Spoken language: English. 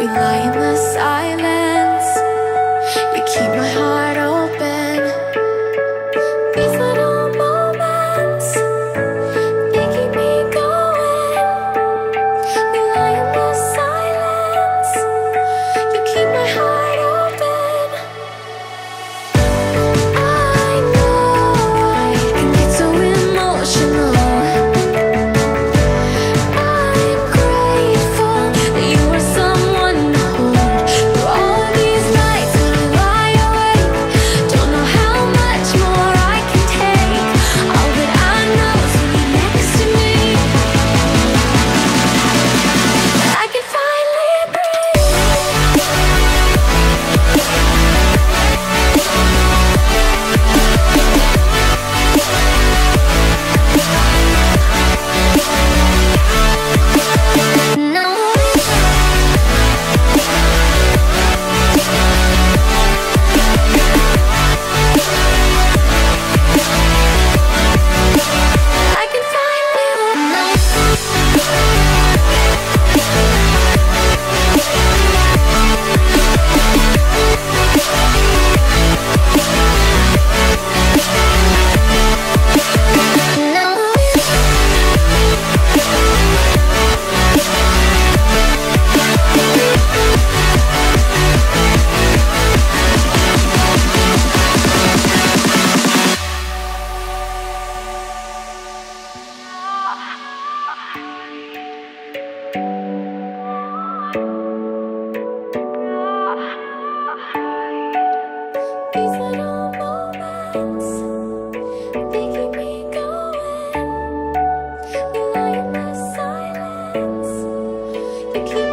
We lie in the silence. You keep my heart. keep